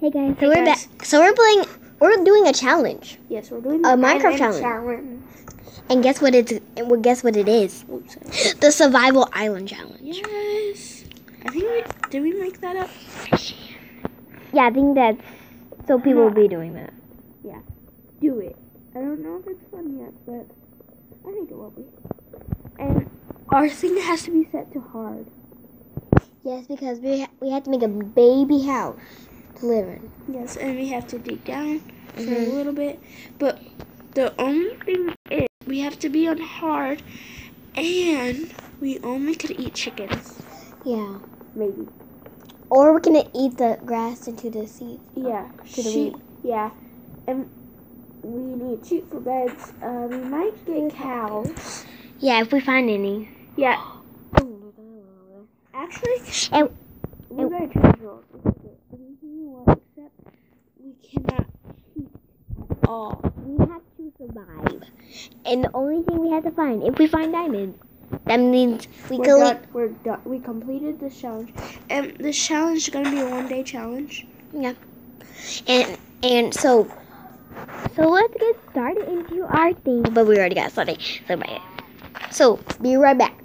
Hey guys, so Hey we're guys. back. So we're playing. We're doing a challenge, Yes, we're doing A the Minecraft island challenge. and guess what it's? Well, guess what it is? Oops. The survival island challenge. Yes. I think we did we make that up? Yeah, I think that's. So people will be doing that. Yeah. Do it. I don't know if it's fun yet, but I think it will be. And our thing has to be set to hard. Yes, because we ha- we had to make a baby house in. Yes, and we have to dig down for a Mhm. little bit. But the only thing is we have to be on hard and we only could eat chickens. Yeah. Maybe. Or we can eat the grass into the seeds. Yeah. To the sheep. Yeah. And we need sheep for beds. Uh, we might get cows. Yeah, if we find any. Yeah. Actually, And- we're and- gonna anything except we cannot eat at all. We have to survive. And the only thing we have to find, if we find diamonds, that means we We're done. We're done. We completed this challenge, um, and this challenge is gonna be a one-day challenge. Yeah, and and so so let's get started into our thing. But we already got started. So bye. So be right back.